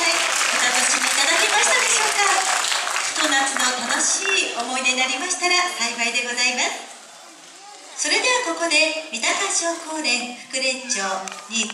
祭お楽しみいただけましたでしょうか？ひと夏の楽しい思い出になりましたら幸いでございます。それではここで三鷹商工連副連長に